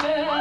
yeah, yeah.